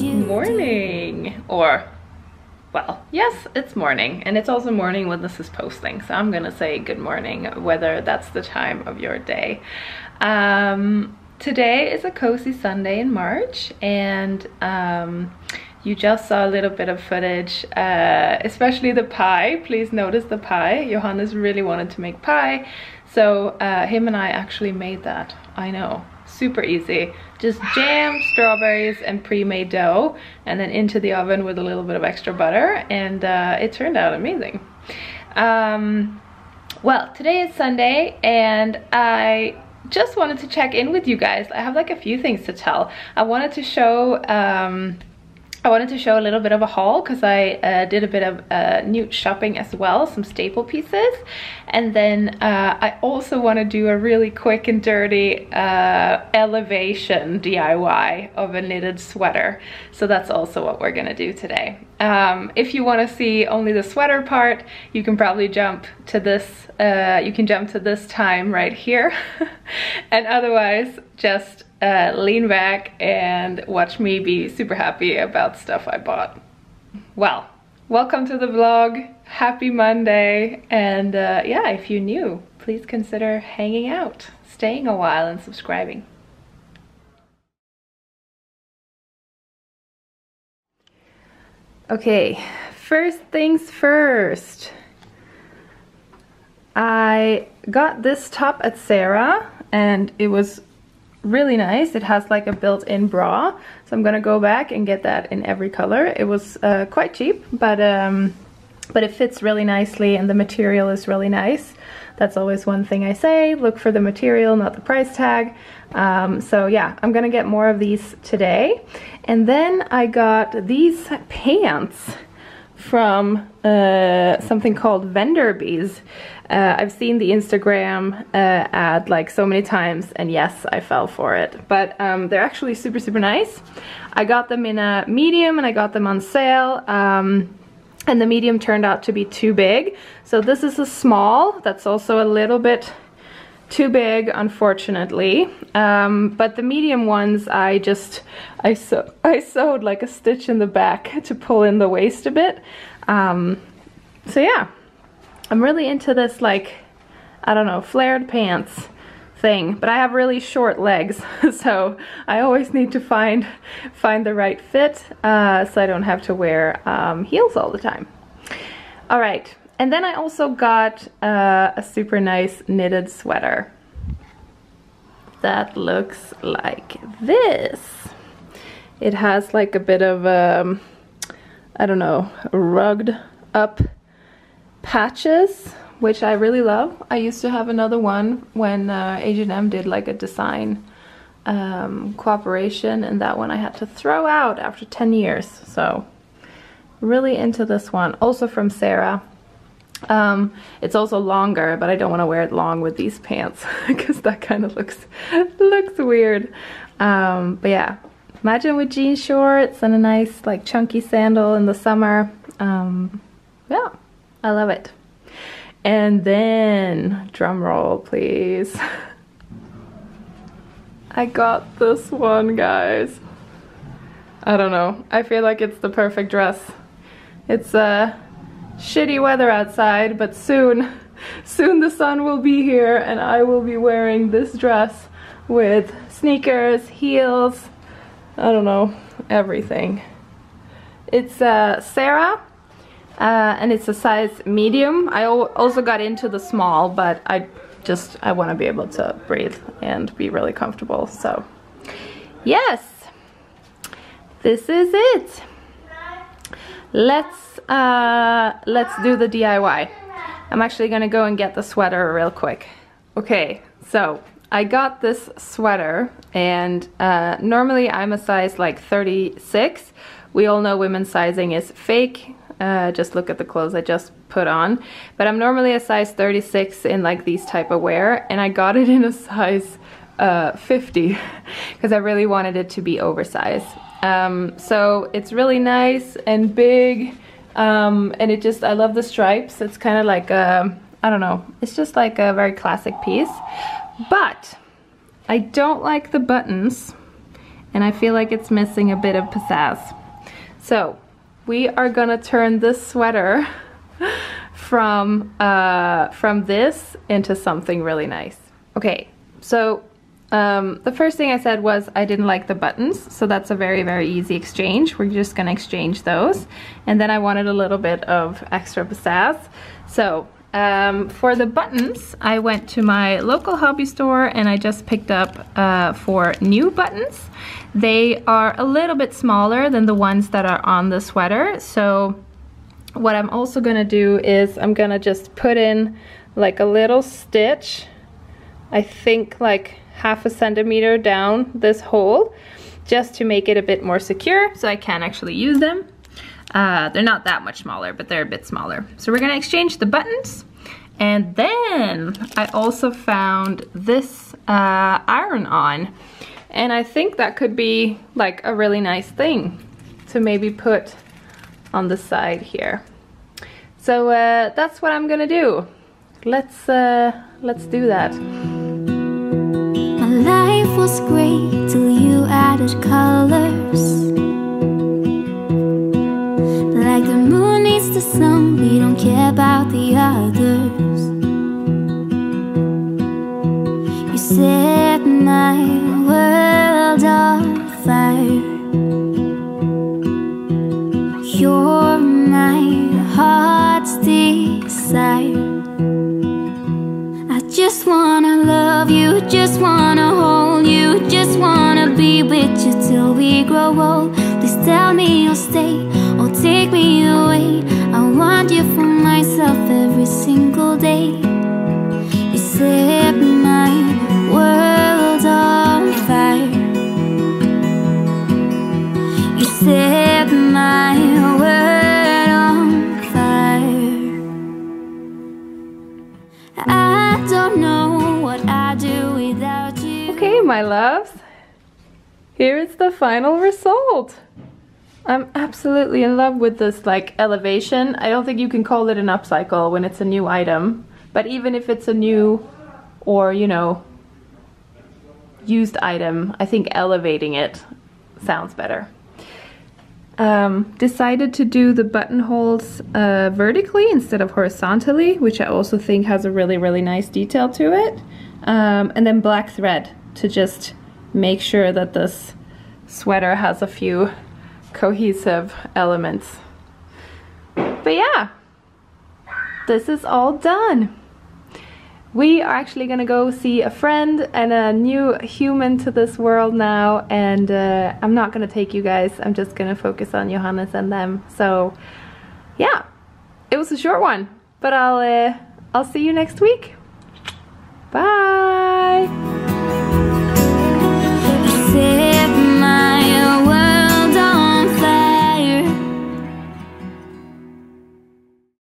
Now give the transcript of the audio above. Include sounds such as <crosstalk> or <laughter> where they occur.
morning. Or, well, yes, it's morning. And it's also morning when this is posting. So I'm gonna say good morning, whether that's the time of your day. Um, today is a cozy Sunday in March. And um, you just saw a little bit of footage, uh, especially the pie. Please notice the pie. Johannes really wanted to make pie. So uh, him and I actually made that. I know, super easy. Just jam, strawberries, and pre-made dough, and then into the oven with a little bit of extra butter, and uh, it turned out amazing. Um, well, today is Sunday, and I just wanted to check in with you guys. I have like a few things to tell. I wanted to show um, I wanted to show a little bit of a haul because I uh, did a bit of uh, new shopping as well, some staple pieces. And then uh, I also want to do a really quick and dirty uh, elevation DIY of a knitted sweater. So that's also what we're gonna do today. Um, if you want to see only the sweater part, you can probably jump to this, uh, you can jump to this time right here. <laughs> and otherwise, just uh, lean back and watch me be super happy about stuff I bought. Well, welcome to the vlog. Happy Monday. And uh, yeah, if you're new, please consider hanging out, staying a while and subscribing. Okay, first things first. I got this top at Zara and it was really nice. It has like a built-in bra. So I'm gonna go back and get that in every color. It was uh, quite cheap, but um, but it fits really nicely and the material is really nice. That's always one thing I say, look for the material, not the price tag. Um, so yeah, I'm gonna get more of these today. And then I got these pants from uh, something called Venderbys. Uh, I've seen the Instagram uh, ad like so many times and yes, I fell for it. But um, they're actually super, super nice. I got them in a medium and I got them on sale. Um, and the medium turned out to be too big. So this is a small, that's also a little bit too big, unfortunately. Um, but the medium ones, I just, I, I sewed like a stitch in the back to pull in the waist a bit. Um, so yeah, I'm really into this like, I don't know, flared pants thing, but I have really short legs, <laughs> so I always need to find find the right fit uh, so I don't have to wear um, heels all the time. All right, and then I also got uh, a super nice knitted sweater that looks like this. It has like a bit of, um, I don't know, rugged up patches, which I really love. I used to have another one when uh, H&M did like a design um, cooperation and that one I had to throw out after 10 years. So really into this one. Also from Zara. Um, it's also longer, but I don't want to wear it long with these pants <laughs> because that kind of looks <laughs> looks weird. Um, but yeah, imagine with jean shorts and a nice like chunky sandal in the summer. Um, yeah, I love it. And then, drum roll please. I got this one, guys. I don't know. I feel like it's the perfect dress. It's uh, shitty weather outside, but soon, <laughs> soon the sun will be here and I will be wearing this dress with sneakers, heels, I don't know, everything. It's uh, Zara uh, and it's a size medium. I also got into the small, but I just, I want to be able to breathe and be really comfortable. So yes, this is it. Let's, uh, let's do the DIY. I'm actually gonna go and get the sweater real quick. Okay, so I got this sweater and uh, normally I'm a size like 36. We all know women's sizing is fake uh, just look at the clothes I just put on. But I'm normally a size 36 in like these type of wear and I got it in a size uh, 50 <laughs> because I really wanted it to be oversized. Um, so it's really nice and big um, and it just, I love the stripes. It's kind of like, a, I don't know, it's just like a very classic piece. But I don't like the buttons and I feel like it's missing a bit of pizzazz. So we are gonna turn this sweater <laughs> from, uh, from this into something really nice. Okay, so um, the first thing I said was I didn't like the buttons, so that's a very, very easy exchange. We're just gonna exchange those. And then I wanted a little bit of extra pizzazz. So um, for the buttons, I went to my local hobby store and I just picked up uh, four new buttons. They are a little bit smaller than the ones that are on the sweater. So what I'm also gonna do is I'm gonna just put in like a little stitch, I think like half a centimeter down this hole just to make it a bit more secure so I can actually use them. Uh, they're not that much smaller, but they're a bit smaller. So we're gonna exchange the buttons. And then I also found this uh, iron-on. And I think that could be like a really nice thing to maybe put on the side here. So uh, that's what I'm gonna do. Let's, uh, let's do that life was great till you added colors. Like the moon needs the sun, we don't care about the. Set my world on fire I don't know what I'd do without you Okay, my loves. Here is the final result. I'm absolutely in love with this like elevation. I don't think you can call it an upcycle when it's a new item. But even if it's a new or, you know, used item, I think elevating it sounds better. Um, decided to do the buttonholes uh, vertically instead of horizontally, which I also think has a really, really nice detail to it. Um, and then black thread to just make sure that this sweater has a few cohesive elements. But yeah, this is all done. We are actually gonna go see a friend and a new human to this world now and uh, I'm not gonna take you guys, I'm just gonna focus on Johannes and them. So yeah, it was a short one, but I'll, uh, I'll see you next week.